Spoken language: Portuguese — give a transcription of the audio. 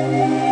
Música